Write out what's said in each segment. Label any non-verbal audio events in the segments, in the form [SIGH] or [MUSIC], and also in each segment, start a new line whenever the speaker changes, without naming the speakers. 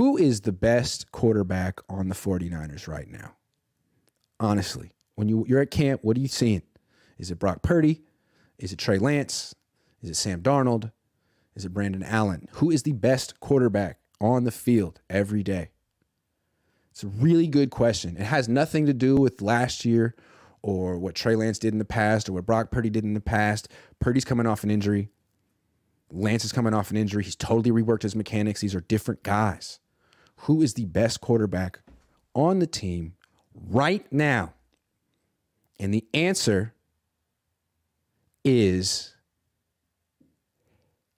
Who is the best quarterback on the 49ers right now? Honestly, when you, you're at camp, what are you seeing? Is it Brock Purdy? Is it Trey Lance? Is it Sam Darnold? Is it Brandon Allen? Who is the best quarterback on the field every day? It's a really good question. It has nothing to do with last year or what Trey Lance did in the past or what Brock Purdy did in the past. Purdy's coming off an injury. Lance is coming off an injury. He's totally reworked his mechanics. These are different guys. Who is the best quarterback on the team right now? And the answer is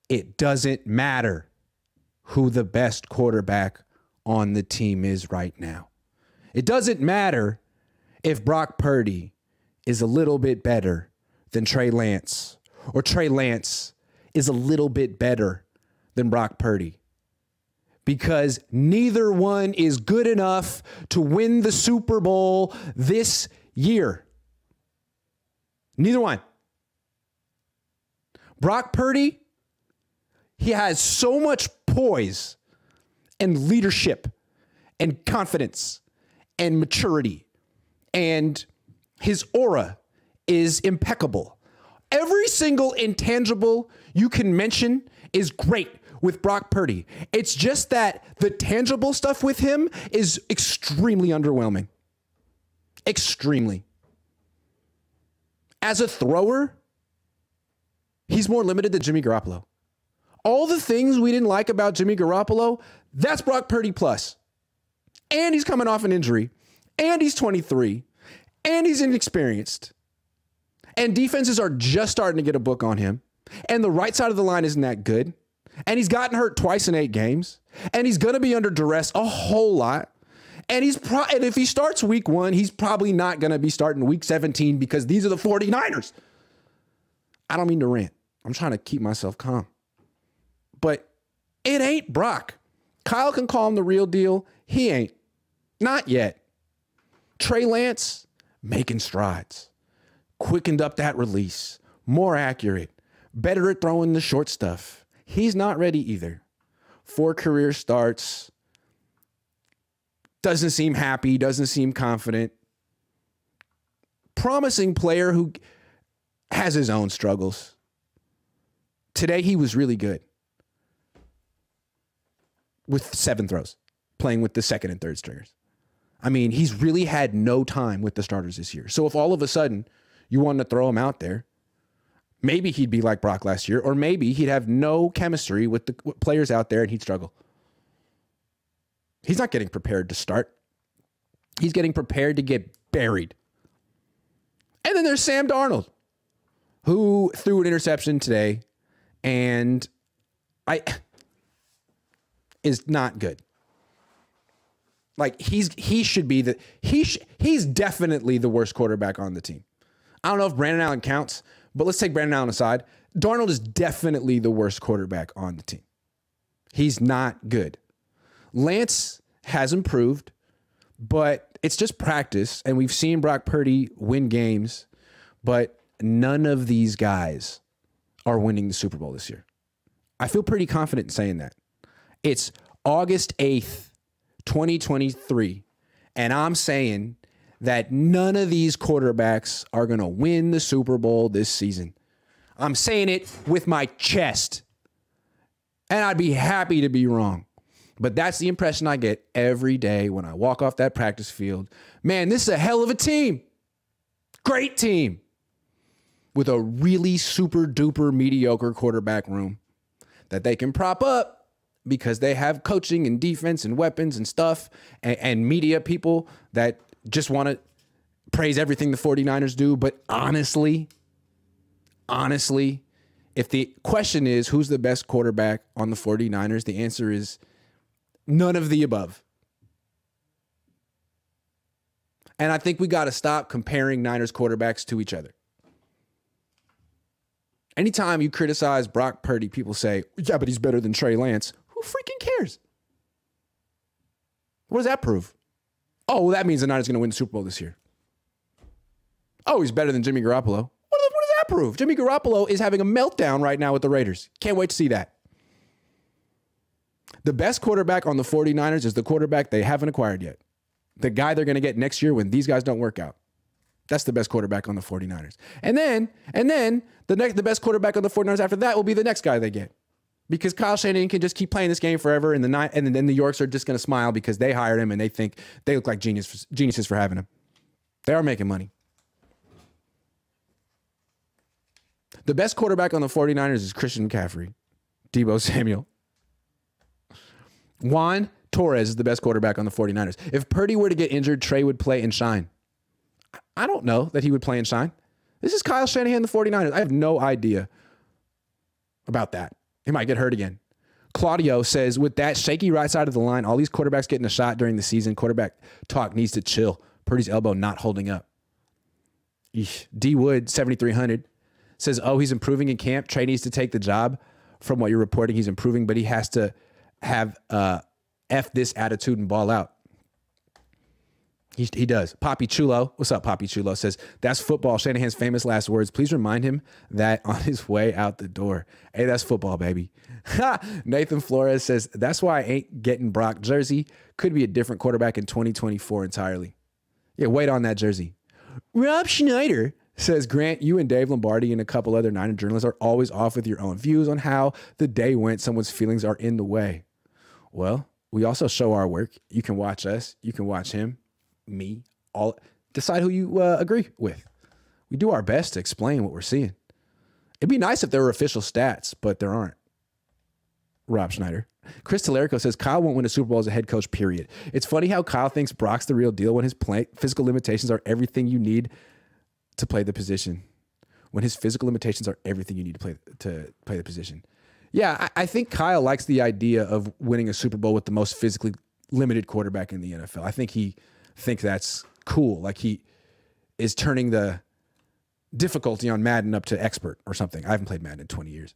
it doesn't matter who the best quarterback on the team is right now. It doesn't matter if Brock Purdy is a little bit better than Trey Lance or Trey Lance is a little bit better than Brock Purdy because neither one is good enough to win the Super Bowl this year. Neither one. Brock Purdy, he has so much poise and leadership and confidence and maturity. And his aura is impeccable. Every single intangible you can mention is great with Brock Purdy. It's just that the tangible stuff with him is extremely underwhelming. Extremely. As a thrower, he's more limited than Jimmy Garoppolo. All the things we didn't like about Jimmy Garoppolo, that's Brock Purdy plus. And he's coming off an injury. And he's 23. And he's inexperienced. And defenses are just starting to get a book on him. And the right side of the line isn't that good. And he's gotten hurt twice in eight games. And he's going to be under duress a whole lot. And he's pro- and if he starts week one, he's probably not going to be starting week 17 because these are the 49ers. I don't mean to rant. I'm trying to keep myself calm. But it ain't Brock. Kyle can call him the real deal. He ain't. Not yet. Trey Lance making strides. Quickened up that release. More accurate. Better at throwing the short stuff. He's not ready either. Four career starts. Doesn't seem happy. Doesn't seem confident. Promising player who has his own struggles. Today he was really good with seven throws, playing with the second and third stringers. I mean, he's really had no time with the starters this year. So if all of a sudden you wanted to throw him out there, maybe he'd be like Brock last year, or maybe he'd have no chemistry with the players out there and he'd struggle. He's not getting prepared to start. He's getting prepared to get buried. And then there's Sam Darnold, who threw an interception today and I [SIGHS] is not good. Like he's he should be the he he's definitely the worst quarterback on the team. I don't know if Brandon Allen counts, but let's take Brandon Allen aside. Darnold is definitely the worst quarterback on the team. He's not good. Lance has improved, but it's just practice, and we've seen Brock Purdy win games, but none of these guys are winning the Super Bowl this year. I feel pretty confident in saying that. It's August 8th, 2023. And I'm saying that none of these quarterbacks are going to win the Super Bowl this season. I'm saying it with my chest. And I'd be happy to be wrong. But that's the impression I get every day when I walk off that practice field. Man, this is a hell of a team. Great team. With a really super duper mediocre quarterback room that they can prop up because they have coaching and defense and weapons and stuff and, and media people that just want to praise everything the 49ers do. But honestly, honestly, if the question is who's the best quarterback on the 49ers, the answer is none of the above. And I think we got to stop comparing Niners quarterbacks to each other. Anytime you criticize Brock Purdy, people say, yeah, but he's better than Trey Lance Who freaking cares? What does that prove? Oh, well, that means the Niners going to win the Super Bowl this year. Oh, he's better than Jimmy Garoppolo. What, what does that prove? Jimmy Garoppolo is having a meltdown right now with the Raiders. Can't wait to see that. The best quarterback on the 49ers is the quarterback they haven't acquired yet. The guy they're going to get next year when these guys don't work out. That's the best quarterback on the 49ers. And then, and then the next the best quarterback on the 49ers after that will be the next guy they get. Because Kyle Shanahan can just keep playing this game forever, and the night, and then the Yorks are just going to smile because they hired him and they think they look like genius, geniuses for having him. They are making money. The best quarterback on the 49ers is Christian McCaffrey, Deebo Samuel. Juan Torres is the best quarterback on the 49ers. If Purdy were to get injured, Trey would play and shine. I don't know that he would play and shine. This is Kyle Shanahan, the 49ers. I have no idea about that. He might get hurt again. Claudio says, with that shaky right side of the line, all these quarterbacks getting a shot during the season, quarterback talk needs to chill. Purdy's elbow not holding up. Eesh. D Wood, 7,300, says, oh, he's improving in camp. Trey needs to take the job. From what you're reporting, he's improving, but he has to have uh, F this attitude and ball out. He, he does. Poppy Chulo, what's up, Poppy Chulo? Says, that's football. Shanahan's famous last words. Please remind him that [LAUGHS] on his way out the door. Hey, that's football, baby. [LAUGHS] Nathan Flores says, that's why I ain't getting Brock jersey. Could be a different quarterback in 2024 entirely. Yeah, wait on that jersey. Rob Schneider says, Grant, you and Dave Lombardi and a couple other Niner journalists are always off with your own views on how the day went. Someone's feelings are in the way. Well, we also show our work. You can watch us. You can watch him me, all decide who you uh, agree with. We do our best to explain what we're seeing. It'd be nice if there were official stats, but there aren't. Rob Schneider. Chris Telerico says Kyle won't win a Super Bowl as a head coach, period. It's funny how Kyle thinks Brock's the real deal when his play, physical limitations are everything you need to play the position. When his physical limitations are everything you need to play to play the position. Yeah, I, I think Kyle likes the idea of winning a Super Bowl with the most physically limited quarterback in the NFL. I think he think that's cool. Like he is turning the difficulty on Madden up to expert or something. I haven't played Madden in 20 years.